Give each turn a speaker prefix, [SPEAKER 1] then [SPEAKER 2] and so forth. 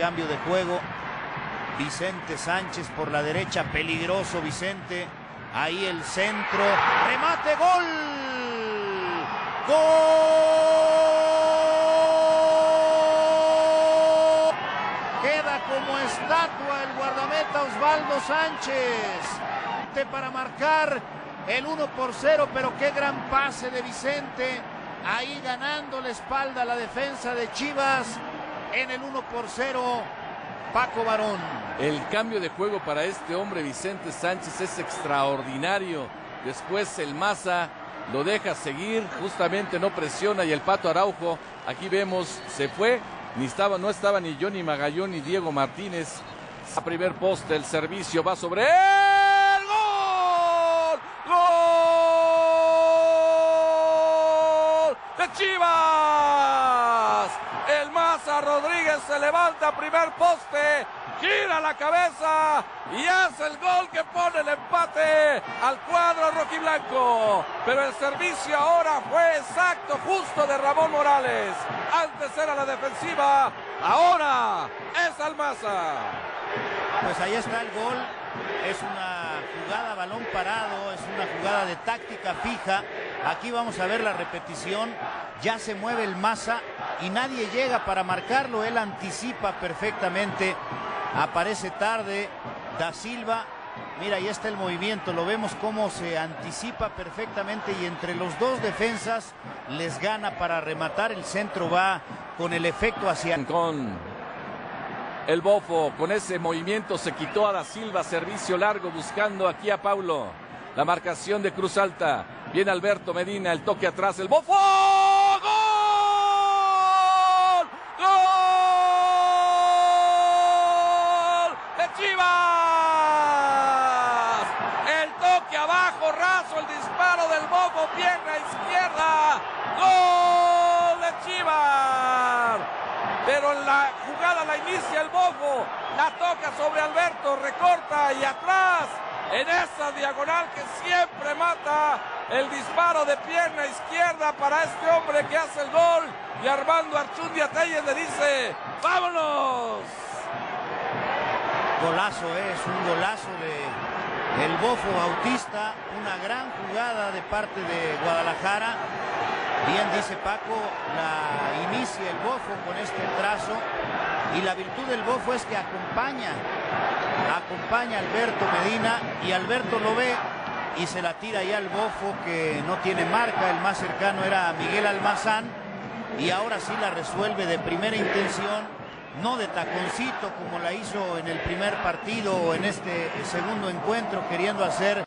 [SPEAKER 1] cambio de juego. Vicente Sánchez por la derecha, peligroso Vicente. Ahí el centro, remate, gol. ¡Gol! Queda como estatua el guardameta Osvaldo Sánchez. Para marcar el 1 por 0, pero qué gran pase de Vicente. Ahí ganando la espalda la defensa de Chivas en el 1 por 0. Paco Barón.
[SPEAKER 2] El cambio de juego para este hombre Vicente Sánchez es extraordinario. Después el Maza lo deja seguir, justamente no presiona y el Pato Araujo, aquí vemos, se fue, ni estaba, no estaba ni Johnny Magallón ni Diego Martínez. A primer poste, el servicio va sobre él. ¡Gol! ¡Gol! ¡De Chivas! Rodríguez se levanta primer poste, gira la cabeza y hace el gol que pone el empate al cuadro rojiblanco. Pero el servicio ahora fue exacto, justo de Ramón Morales. Antes era la defensiva, ahora es Almaza.
[SPEAKER 1] Pues ahí está el gol. Es una jugada balón parado, es una jugada de táctica fija. Aquí vamos a ver la repetición. Ya se mueve el Maza y nadie llega para marcarlo. Él anticipa perfectamente. Aparece tarde Da Silva. Mira, ahí está el movimiento. Lo vemos cómo se anticipa perfectamente y entre los dos defensas les gana para rematar. El centro va con el efecto hacia...
[SPEAKER 2] Con el bofo, con ese movimiento se quitó a Da Silva. Servicio largo buscando aquí a Paulo. La marcación de Cruz Alta. Viene Alberto Medina, el toque atrás, el bofo. ¡Gol! ¡Gol! El toque abajo, raso, el disparo del bofo, pierna izquierda. ¡Gol de Chivas! Pero la jugada la inicia el bofo, la toca sobre Alberto, recorta y atrás en esa diagonal que siempre mata el disparo de pierna izquierda para este hombre que hace el gol. Y Armando Archundia Telles le dice, vámonos.
[SPEAKER 1] Golazo, ¿eh? es un golazo de el Bofo Bautista, una gran jugada de parte de Guadalajara. Bien dice Paco, la inicia el Bofo con este trazo y la virtud del Bofo es que acompaña, acompaña Alberto Medina y Alberto lo ve y se la tira ya al Bofo que no tiene marca, el más cercano era Miguel Almazán y ahora sí la resuelve de primera intención, no de taconcito como la hizo en el primer partido o en este segundo encuentro queriendo hacer